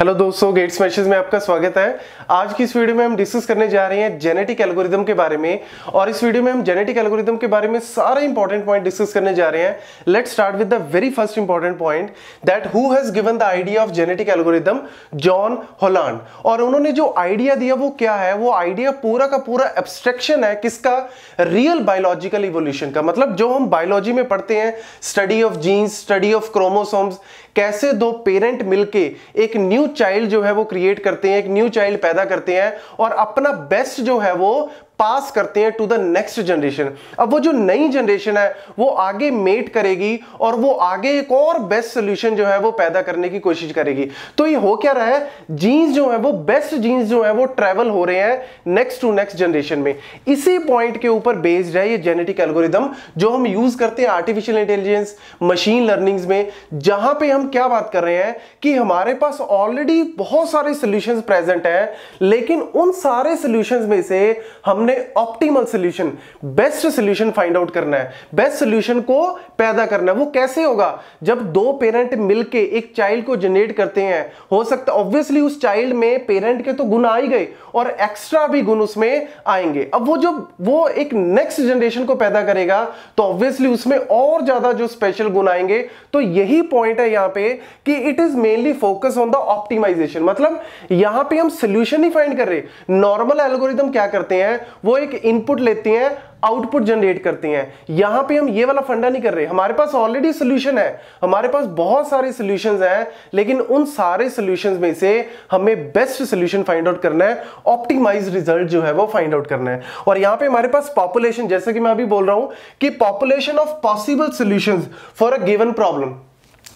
Hello दोस्तों gets smashes में आपका स्वागत है। आज की इस वीडियो में हम डिस्कस करने जा रहे हैं जेनेटिक एल्गोरिदम के बारे में और इस वीडियो में हम जेनेटिक एल्गोरिदम के बारे में सारे इंपॉर्टेंट पॉइंट डिस्कस करने जा रहे हैं। Let's start with the very first important point that who has given the idea of genetic algorithm John Holland और उन्होंने जो आइडिया दिया वो क्या है? वो आइडिया पूरा का पूरा एब्स्ट्रक्शन है किसका? रियल बायोलॉजिकल इवोल्यूशन का। मतलब जो हम बायोलॉजी में पढ़ते हैं study of genes study of chromosomes कैसे दो पेरेंट मिलके एक न्यू चाइल्ड जो है वो क्रिएट करते हैं, एक न्यू चाइल्ड पैदा करते हैं और अपना बेस्ट जो है वो पास करते हैं टू द नेक्स्ट जनरेशन अब वो जो नई जनरेशन है, वो आगे मेट करेगी और वो आगे एक और बेस्ट सोल्यूशन जो है वो पैदा करने की कोशिश करेगी। तो ये हो क्या रहा है? जीन्स जो है, वो बेस्ट जीन्स जो है, वो ट्रेवल हो रहे हैं नेक्स्ट टू नेक्स्ट जनरेशन में। इसी पॉइंट के ऊपर बेस्ड है ये जेनेटिक एल्गोरिदम जो हम यूज़ करते हैं आर्टिफिशियल इंटेलिजेंस मशीन लर्निंग्स में, जहाँ पे हम क्या बात कर रहे हैं कि हमारे पास ऑलरेडी बहुत सारे सोल्यूशन प्रेजेंट है, लेकिन उन सारे सोल्यूशन में से हमने हमने optimal solution best solution find out करना है। बेस्ट सोल्यूशन को पैदा करना है। वो कैसे होगा? जब दो पेरेंट मिलके एक चाइल्ड को जनरेट करते हैं, हो सकता ऑब्वियसली उस चाइल्ड में पेरेंट के तो गुण आ ही गए और एक्स्ट्रा भी गुण उसमें आएँगे। अब वो जो वो एक नेक्स्ट जनरेशन को पैदा करेगा तो ऑब्वियसली उसमें और ज़्यादा जो स्पेशल गुण आएँगे। तो यही पॉइंट है यहाँ पे कि it is mainly focus on the optimization मतलब यहाँ पे हम सोल्यूशन ही फाइंड कर रहे नॉर्मल एल्गोरिदम क्या करते हैं? वो एक इनपुट लेती हैं आउटपुट जनरेट करती हैं। यहाँ पे हम ये वाला फंडा नहीं कर रहे। हमारे पास ऑलरेडी सोल्यूशन है। हमारे पास बहुत सारे सोल्यूशन हैं, लेकिन उन सारे सोल्यूशन में से हमें बेस्ट सोल्यूशन फाइंड आउट करना है ऑप्टिमाइज रिज़ल्ट जो है वो फाइंड आउट करना है। और यहाँ पे हमारे पास पॉपुलेशन जैसे कि मैं अभी बोल रहा हूँ कि population of possible solution for a given problem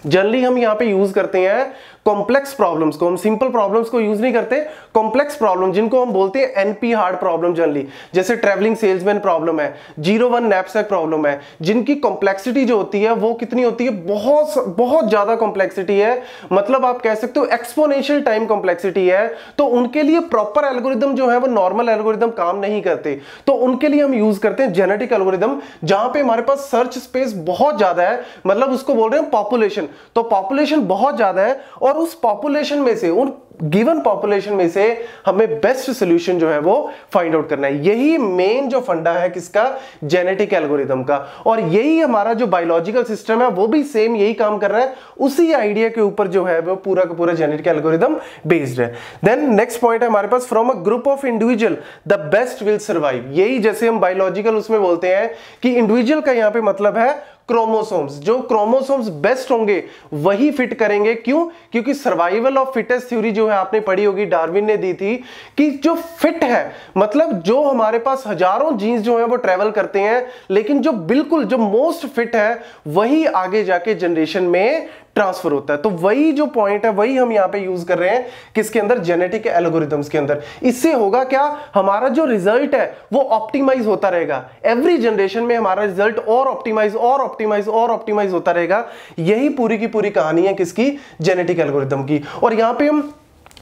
generally हम यहाँ पे यूज़ करते हैं कॉम्प्लेक्स प्रॉब्लम्स को, हम सिंपल प्रॉब्लम्स को यूज़ नहीं करते कॉम्प्लेक्स प्रॉब्लम जिनको हम बोलते हैं एनपी हार्ड प्रॉब्लम जनरली जैसे ट्रेवलिंग सेल्समैन प्रॉब्लम है ज़ीरो वन नैपसैक प्रॉब्लम है, जिनकी कॉम्प्लेक्सिटी जो होती है, वो कितनी होती है? बहुत बहुत ज़्यादा कॉम्प्लेक्सिटी है। मतलब आप कह सकते हो एक्सपोनेंशियल टाइम कॉम्प्लेक्सिटी है। तो उनके लिए प्रॉपर एल्गोरिदम जो है, वो नॉर्मल एल्गोरिदम काम नहीं करते। तो उनके लिए हम यूज़ करते हैं जेनेटिक एल्गोरिदम जहाँ पे हमारे पास सर्च स्पेस बहुत ज़्यादा है। मतलब उसको बोल रहे हैं पॉपुलेशन तो पॉपुलेशन बहुत ज़्यादा है और और उस पॉपुलेशन में से, उन गिवन पॉपुलेशन में से हमें बेस्ट सोल्यूशन जो है वो फाइंड आउट करना है। यही मेन जो फंडा है किसका? जेनेटिक एल्गोरिदम का। और यही हमारा जो बायोलॉजिकल सिस्टम है, वो भी सेम यही काम कर रहा है। उसी आइडिया के ऊपर जो है वो पूरा का पूरा जेनेटिक एल्गोरिदम बेस्ड है। देन नेक्स्ट पॉइंट है हमारे पास from a group of individual the best will survive यही जैसे हम बायोलॉजिकल उसमें बोलते हैं कि इंडिविजुअल का यहाँ पे मतलब है क्रोमोसोम्स जो क्रोमोसोम्स बेस्ट होंगे, वही फिट करेंगे। क्यों? क्योंकि सर्वाइवल ऑफ़ फिटेस्ट थ्योरी जो है, आपने पढ़ी होगी डार्विन ने दी थी, कि जो फिट है मतलब जो हमारे पास हज़ारों जीन्स जो है, वो ट्रेवल करते हैं, लेकिन जो बिल्कुल, जो मोस्ट फिट है, वही आगे जाके जनरेशन में ट्रांसफ़र होता है। तो वही जो पॉइंट है, वही हम यहाँ पे यूज़ कर रहे हैं किसके अंदर? जेनेटिक एल्गोरिदम्स के अंदर। इससे होगा क्या? हमारा जो रिज़ल्ट है, वो ऑप्टिमाइज होता रहेगा। एवरी जनरेशन में हमारा रिज़ल्ट और ऑप्टिमाइज और ऑप्टिमाइज और ऑप्टिमाइज होता रहेगा। यही पूरी की पूरी कहानी है किसकी? जेनेटिक एल्गोरिदम की। और यहाँ पर हम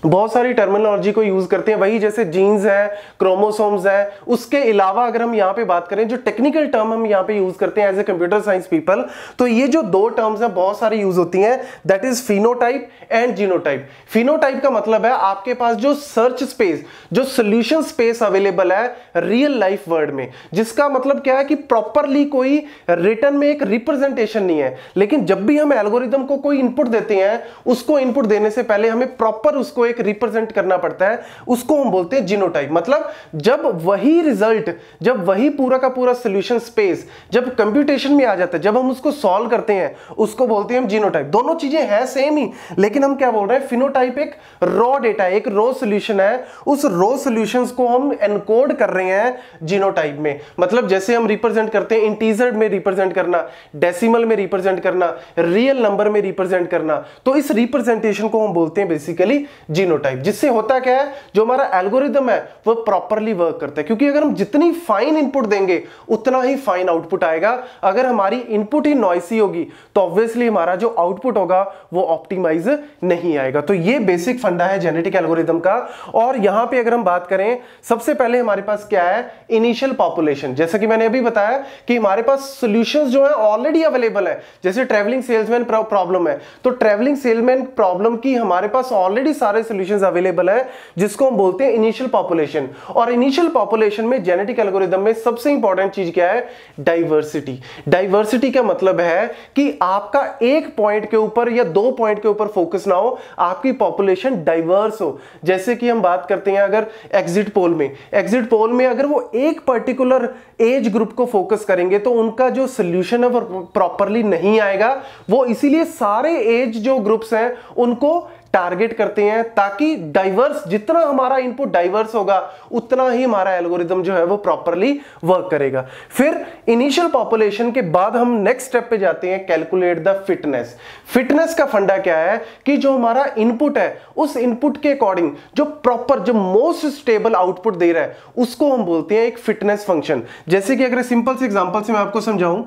बहुत सारी टर्मिनोलॉजी को यूज़ करते हैं। वही जैसे जीन्स है क्रोमोसोम्स है, उसके अलावा अगर हम यहाँ पे बात करें, जो टेक्निकल टर्म हम यहाँ पे यूज़ करते हैं as a computer science people तो ये जो दो टर्म्स हैं, बहुत सारी यूज़ होती हैं। That is phenotype and genotype phenotype का मतलब है आपके पास जो सर्च स्पेस जो सोल्यूशन स्पेस अवेलेबल है रियल लाइफ वर्ल्ड में, जिसका मतलब क्या है कि प्रॉपरली कोई रिटर्न में एक रिप्रेजेंटेशन नहीं है। लेकिन जब भी हम एल्गोरिदम को कोई इनपुट देते हैं, उसको इनपुट देने से पहले हमें प्रॉपर उसको एक रिप्रेजेंट करना पड़ता है, उसको हम बोलते हैं जीनोटाइप मतलब जब वही रिज़ल्ट जब वही पूरा का पूरा सोल्यूशन स्पेस जब कंप्यूटेशन में आ जाता है, जब हम उसको सॉल्व करते हैं, उसको बोलते हैं हम जीनोटाइप दोनों चीज़ें हैं सेम ही, लेकिन हम क्या बोल रहे हैं? फिनोटाइप एक रॉ डेटा एक रो सोल्यूशन है। उस रो सोल्यूशन को हम एनकोड कर रहे हैं जीनोटाइप में। मतलब जैसे हम रिप्रेजेंट करते हैं इंटीजर में रिप्रेजेंट करना डेसिमल में रिप्रेजेंट करना रियल नंबर में रिप्रेजेंट करना तो इस रिप्रेजेंटेशन को हम बोलते हैं बेसिकली जीनोटाइप, जिससे होता क्या है, जो हमारा एल्गोरिदम है, वो प्रॉपरली वर्क करता है। क्योंकि अगर हम जितनी फाइन इनपुट देंगे, उतना ही फाइन आउटपुट आएगा। अगर हमारी इनपुट ही नॉइसी होगी तो ऑब्वियसली हमारा जो आउटपुट होगा, वो ऑप्टिमाइज नहीं आएगा। तो ये बेसिक फंडा है जेनेटिक एल्गोरिदम का। और यहाँ पे अगर हम बात करें, सबसे पहले हमारे पास क्या है? इनिशियल पॉपुलेशन जैसा कि मैंने अभी बताया कि हमारे पास सोल्यूशंस जो है ऑलरेडी अवेलेबल है। जैसे ट्रेवलिंग सेल्समैन प्रॉब्लम है। तो ट्रेवलिंग सेलमैन प्रॉब्लम की हमारे पास ऑलरेडी सारे सोल्यूशंस अवेलेबल है, जिसको हम बोलते हैं इनिशियल पॉपुलेशन और इनिशियल पॉपुलेशन में जेनेटिक एल्गोरिदम में सबसे इंपॉर्टेंट चीज़ क्या है? डाइवर्सिटी डाइवर्सिटी का मतलब है कि आपका एक पॉइंट के ऊपर या दो पॉइंट के ऊपर फोकस ना हो, आपकी पॉपुलेशन डाइवर्स हो. जैसे कि हम बात करते हैं अगर एग्जिट पोल में. एग्जिट पोल में अगर वो एक पर्टिकुलर एज ग्रुप को फोकस करेंगे तो उनका जो सोल्यूशन है वो प्रॉपरली नहीं आएगा. वो इसीलिए सारे एज जो ग्रुप्स हैं, उनको टारगेट करते हैं ताकि डाइवर्स जितना हमारा इनपुट डाइवर्स होगा, उतना ही हमारा एल्गोरिदम जो है वो प्रॉपरली वर्क करेगा। फिर इनिशियल पॉपुलेशन के बाद हम नेक्स्ट स्टेप पे जाते हैं कैलकुलेट द फिटनेस फिटनेस का फंडा क्या है? कि जो हमारा इनपुट है, उस इनपुट के अकॉर्डिंग जो प्रॉपर जो मोस्ट स्टेबल आउटपुट दे रहा है, उसको हम बोलते हैं एक फिटनेस फ़ंक्शन जैसे कि अगर सिंपल से एग्जांपल से मैं आपको समझाऊं,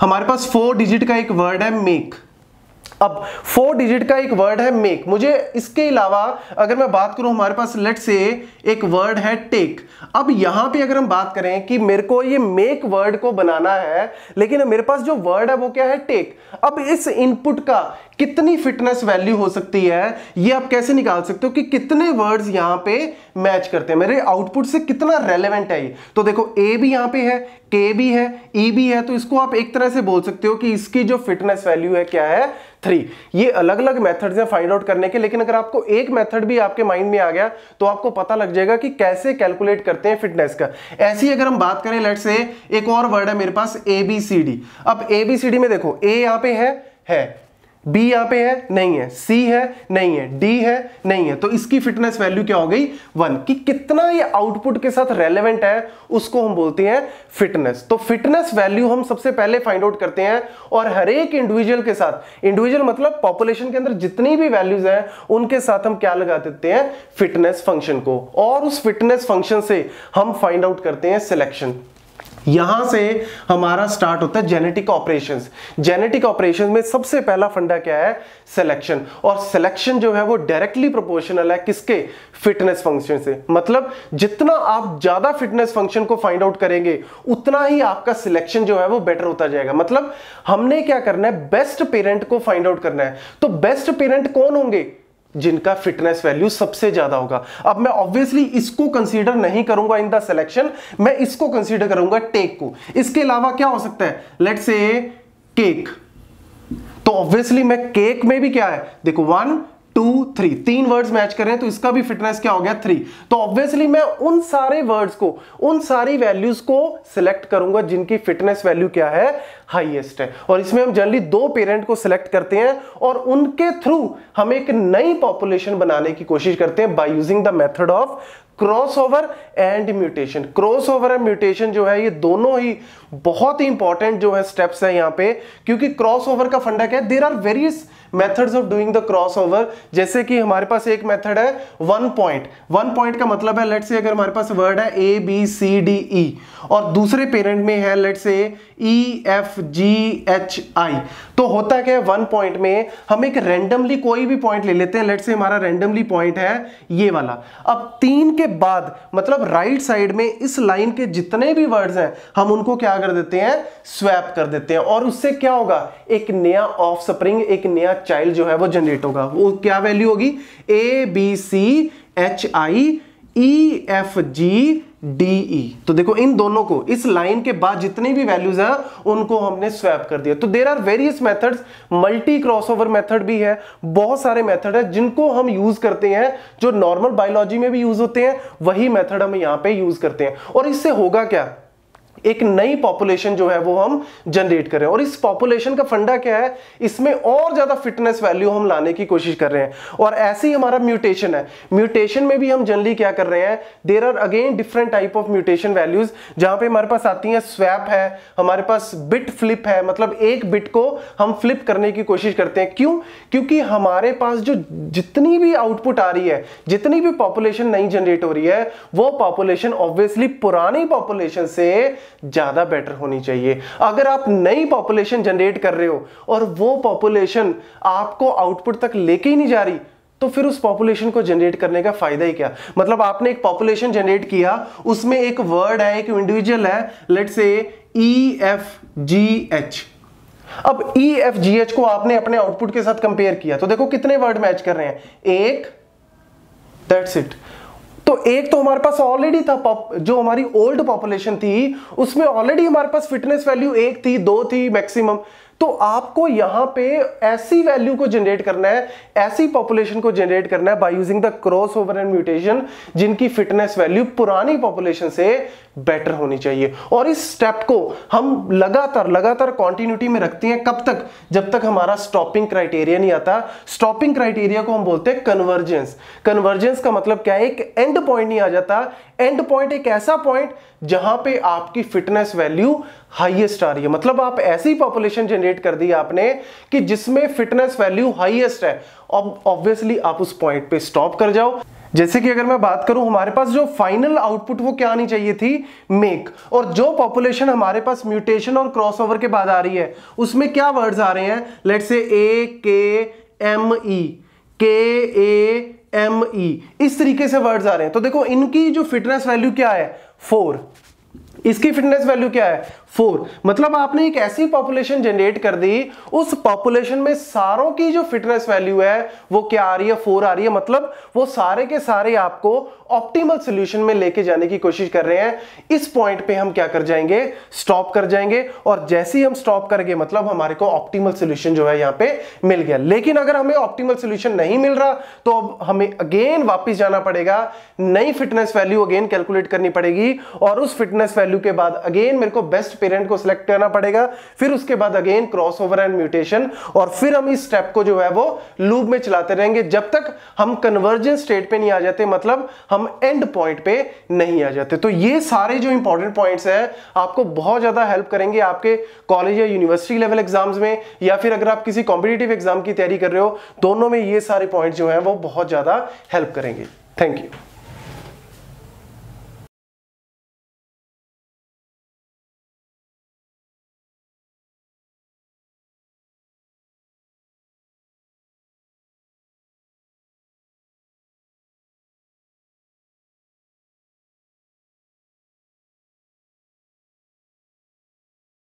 हमारे पास फोर डिजिट का एक वर्ड है मेक अब फोर डिजिट का एक वर्ड है मेक मुझे इसके अलावा अगर मैं बात करूँ हमारे पास लेट से एक वर्ड है टेक अब यहाँ पे अगर हम बात करें कि मेरे को ये मेक वर्ड को बनाना है, लेकिन मेरे पास जो वर्ड है वो क्या है? टेक अब इस इनपुट का कितनी फिटनेस वैल्यू हो सकती है? ये आप कैसे निकाल सकते हो कि कितने वर्ड्स यहाँ पे मैच करते हैं? मेरे आउटपुट से कितना रेलेवेंट है ये? तो देखो ए भी यहाँ पे है के भी है ई e भी है तो इसको आप एक तरह से बोल सकते हो कि इसकी जो फिटनेस वैल्यू है क्या है? थ्री ये अलग अलग मेथड्स हैं फाइंड आउट करने के, लेकिन अगर आपको एक मेथड भी आपके माइंड में आ गया तो आपको पता लग जाएगा कि कैसे कैलकुलेट करते हैं फिटनेस का। ऐसी अगर हम बात करें लेट से एक और वर्ड है मेरे पास ए बी सी डी अब ए बी सी डी में देखो ए यहाँ पे है है। बी यहाँ पे है, नहीं है. सी है, नहीं है. डी है, नहीं है. तो इसकी फिटनेस वैल्यू क्या हो गई? वन कि कितना ये आउटपुट के साथ रेलेवेंट है, उसको हम बोलते हैं फिटनेस तो फिटनेस वैल्यू हम सबसे पहले फाइंड आउट करते हैं और हर एक इंडिविजुअल के साथ इंडिविजुअल मतलब पॉपुलेशन के अंदर जितनी भी वैल्यूज़ हैं, उनके साथ हम क्या लगा देते हैं? फिटनेस फ़ंक्शन को. और उस फिटनेस फ़ंक्शन से हम फाइंड आउट करते हैं सिलेक्शन यहाँ से हमारा स्टार्ट होता है जेनेटिक ऑपरेशंस जेनेटिक ऑपरेशन में सबसे पहला फंडा क्या है? सिलेक्शन और सिलेक्शन जो है वो डायरेक्टली प्रोपोर्शनल है किसके? फिटनेस फ़ंक्शन से. मतलब जितना आप ज़्यादा फिटनेस फ़ंक्शन को फाइंड आउट करेंगे, उतना ही आपका सिलेक्शन जो है वो बेटर होता जाएगा. मतलब हमने क्या करना है? बेस्ट पेरेंट को फाइंड आउट करना है. तो बेस्ट पेरेंट कौन होंगे? जिनका फिटनेस वैल्यू सबसे ज़्यादा होगा। अब मैं ऑब्वियसली इसको कंसीडर नहीं करूँगा इन द सिलेक्शन मैं इसको कंसीडर करूँगा टेक को। इसके अलावा क्या हो सकता है? लेट से केक तो ऑब्वियसली मैं केक में भी क्या है? देखो वन टू थ्री तीन वर्ड्स मैच करें तो इसका भी फिटनेस क्या हो गया? थ्री तो ऑब्वियसली मैं उन सारे वर्ड्स को, उन सारी वैल्यूज़ को सिलेक्ट करूँगा जिनकी फिटनेस वैल्यू क्या है? हाईएस्ट है। और इसमें हम जनरली दो पेरेंट को सिलेक्ट करते हैं और उनके थ्रू हम एक नई पॉपुलेशन बनाने की कोशिश करते हैं by using the method of crossover and mutation crossover and mutation जो है, ये दोनों ही बहुत ही इंपॉर्टेंट जो है स्टेप्स है यहाँ पे, क्योंकि क्रॉस ओवर का फंडा क्या है? There are various methods of doing the crossover जैसे कि हमारे पास एक मेथड है वन पॉइंट वन पॉइंट का मतलब है लेट से अगर हमारे पास वर्ड है ए बी सी डी ई और दूसरे पेरेंट में है लेट से ई एफ़ जी एच आई तो होता है क्या वन पॉइंट में हम एक रेंडमली कोई भी पॉइंट ले लेते हैं लेट से हमारा रेंडमली पॉइंट है ये वाला। अब तीन के बाद मतलब राइट साइड में इस लाइन के जितने भी वर्ड्स हैं, हम उनको क्या कर देते हैं स्वैप कर देते हैं। और उससे क्या होगा, एक नया ऑफ़ स्प्रिंग एक नया चाइल्ड जो है वो जनरेट होगा। वो क्या वैल्यू होगी? A B C H I E F G D E तो देखो, इन दोनों को, इस लाइन के बाद जितनी भी वैल्यूज़ है, उनको हमने स्वैप कर दिया। तो there are various methods multi crossover method भी है, बहुत सारे मेथड है जिनको हम यूज़ करते हैं, जो नॉर्मल बायोलॉजी में भी यूज़ होते हैं, वही मेथड हम यहाँ पे यूज़ करते हैं। और इससे होगा क्या? एक नई पॉपुलेशन जो है वो हम जनरेट कर रहे हैं। और इस पॉपुलेशन का फंडा क्या है? इसमें और ज़्यादा फिटनेस वैल्यू हम लाने की कोशिश कर रहे हैं। और ऐसे ही हमारा म्यूटेशन है। म्यूटेशन में भी हम जनरली क्या कर रहे हैं? There are again different type of mutation values जहाँ पे हमारे पास आती है स्वैप है, हमारे पास बिट फ्लिप है। मतलब एक बिट को हम फ्लिप करने की कोशिश करते हैं। क्यों? क्योंकि हमारे पास जो जितनी भी आउटपुट आ रही है, जितनी भी पॉपुलेशन नई जनरेट हो रही है, वो पॉपुलेशन ऑब्वियसली पुरानी पॉपुलेशन से ज़्यादा बेटर होनी चाहिए। अगर आप नई पॉपुलेशन जनरेट कर रहे हो और वो पॉपुलेशन आपको आउटपुट तक लेके ही नहीं जा रही तो फिर उस पॉपुलेशन को जनरेट करने का फ़ायदा ही क्या? मतलब आपने एक पॉपुलेशन जनरेट किया, उसमें एक वर्ड है, एक इंडिविजुअल है लेट से ई एफ़ जी एच अब ई एफ़ जी एच को आपने अपने आउटपुट के साथ कंपेयर किया तो देखो कितने वर्ड मैच कर रहे हैं। एक दैट्स इट तो एक तो हमारे पास ऑलरेडी था जो हमारी ओल्ड पॉपुलेशन थी, उसमें ऑलरेडी हमारे पास फिटनेस वैल्यू एक थी, दो थी मैक्सिमम तो आपको यहाँ पे ऐसी वैल्यू को जनरेट करना है, ऐसी पॉपुलेशन को जनरेट करना है by using the crossover and mutation जिनकी फिटनेस वैल्यू पुरानी पॉपुलेशन से बेटर होनी चाहिए। और इस स्टेप को हम लगातार लगातार कॉन्टिन्यूटी में रखते हैं। कब तक? जब तक हमारा स्टॉपिंग क्राइटेरिया नहीं आता। स्टॉपिंग क्राइटेरिया को हम बोलते हैं कन्वर्जेंस कन्वर्जेंस का मतलब क्या है? एक एंड पॉइंट नहीं आ जाता। एंड पॉइंट एक ऐसा पॉइंट जहाँ पे आपकी फिटनेस वैल्यू हाईएस्ट आ रही है। मतलब आप ऐसी पॉपुलेशन जनरेट कर दी आपने कि जिसमें फिटनेस वैल्यू हाईएस्ट है। ऑब्वियसली आप उस पॉइंट पे स्टॉप कर जाओ। जैसे कि अगर मैं बात करूँ, हमारे पास जो फाइनल आउटपुट वो क्या आनी चाहिए थी? मेक और जो पॉपुलेशन हमारे पास म्यूटेशन और क्रॉसओवर के बाद आ रही है, उसमें क्या वर्ड्स आ रहे हैं? लेट से ए के एम ई के ए एम ई इस तरीके से वर्ड्स आ रहे हैं। तो देखो, इनकी जो फिटनेस वैल्यू क्या है? फोर इसकी फिटनेस वैल्यू क्या है? फोर। मतलब आपने एक ऐसी पॉपुलेशन जनरेट कर दी, उस पॉपुलेशन में सारों की जो फिटनेस वैल्यू है, वो क्या आ रही है? फोर आ रही है। मतलब वो सारे के सारे आपको ऑप्टिमल सोल्यूशन में लेके जाने की कोशिश कर रहे हैं। इस पॉइंट पे हम क्या कर जाएँगे? स्टॉप कर जाएँगे। और जैसे ही हम स्टॉप करेंगे मतलब हमारे को ऑप्टिमल सोल्यूशन जो है यहाँ पे मिल गया। लेकिन अगर हमें ऑप्टिमल सोल्यूशन नहीं मिल रहा तो अब हमें अगेन वापिस जाना पड़ेगा। नई फिटनेस वैल्यू अगेन कैलकुलेट करनी पड़ेगी। और उस फिटनेस वैल्यू के बाद अगेन मेरे को बेस्ट पेरेंट को सिलेक्ट करना पड़ेगा। फिर उसके बाद again cross over and mutation और फिर हम इस स्टेप को जो है वो लूप में चलाते रहेंगे। जब तक हम कन्वर्जेंस स्टेट पे नहीं आ जाते मतलब हम एंड पॉइंट पे नहीं आ जाते। तो ये सारे जो इंपॉर्टेंट पॉइंट्स हैं, आपको बहुत ज़्यादा हेल्प करेंगे आपके कॉलेज या यूनिवर्सिटी लेवल एग्ज़ाम्स में, या फिर अगर आप किसी कॉम्पिटेटिव एग्ज़ाम की तैयारी कर रहे हो, दोनों में ये सारे पॉइंट जो है वो बहुत ज़्यादा हेल्प करेंगे। Thank you